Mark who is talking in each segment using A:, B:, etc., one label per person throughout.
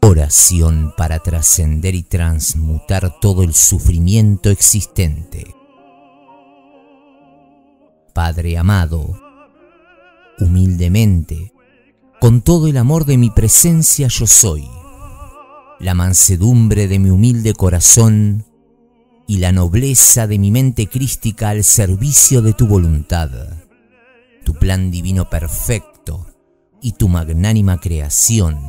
A: Oración para trascender y transmutar todo el sufrimiento existente. Padre amado, humildemente, con todo el amor de mi presencia yo soy, la mansedumbre de mi humilde corazón y la nobleza de mi mente crística al servicio de tu voluntad, tu plan divino perfecto y tu magnánima creación.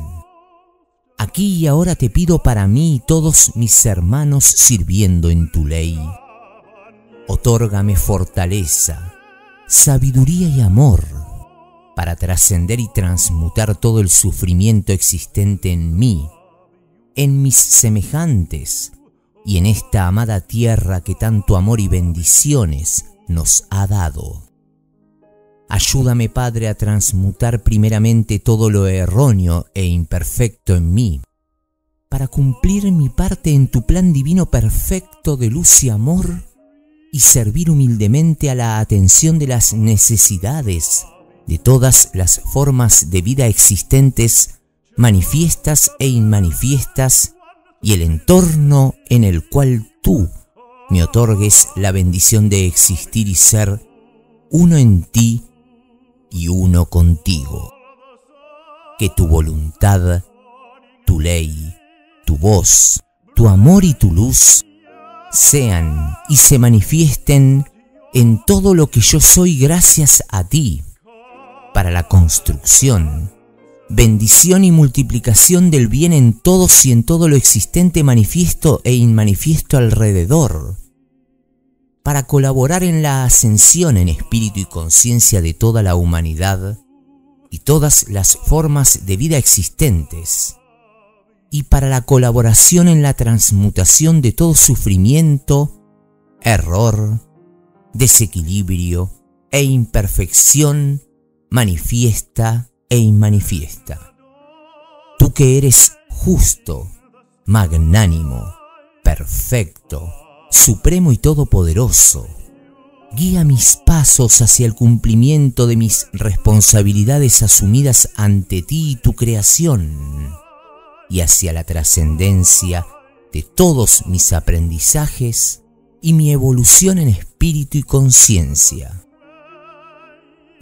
A: Aquí y ahora te pido para mí y todos mis hermanos sirviendo en tu ley. Otórgame fortaleza, sabiduría y amor para trascender y transmutar todo el sufrimiento existente en mí, en mis semejantes y en esta amada tierra que tanto amor y bendiciones nos ha dado. Ayúdame, Padre, a transmutar primeramente todo lo erróneo e imperfecto en mí, para cumplir mi parte en tu plan divino perfecto de luz y amor y servir humildemente a la atención de las necesidades de todas las formas de vida existentes, manifiestas e inmanifiestas, y el entorno en el cual tú me otorgues la bendición de existir y ser uno en ti y uno contigo. Que tu voluntad, tu ley, tu voz, tu amor y tu luz sean y se manifiesten en todo lo que yo soy gracias a ti, para la construcción, bendición y multiplicación del bien en todos y en todo lo existente manifiesto e inmanifiesto alrededor, para colaborar en la ascensión en espíritu y conciencia de toda la humanidad y todas las formas de vida existentes, y para la colaboración en la transmutación de todo sufrimiento, error, desequilibrio e imperfección manifiesta e inmanifiesta. Tú que eres justo, magnánimo, perfecto, supremo y todopoderoso, guía mis pasos hacia el cumplimiento de mis responsabilidades asumidas ante ti y tu creación y hacia la trascendencia de todos mis aprendizajes y mi evolución en espíritu y conciencia.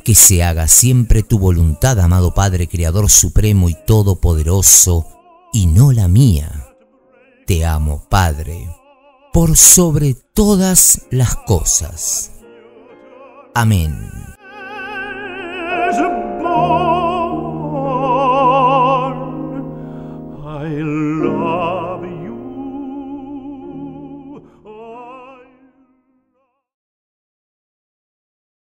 A: Que se haga siempre tu voluntad, amado Padre Creador Supremo y Todopoderoso, y no la mía. Te amo, Padre, por sobre todas las cosas. Amén.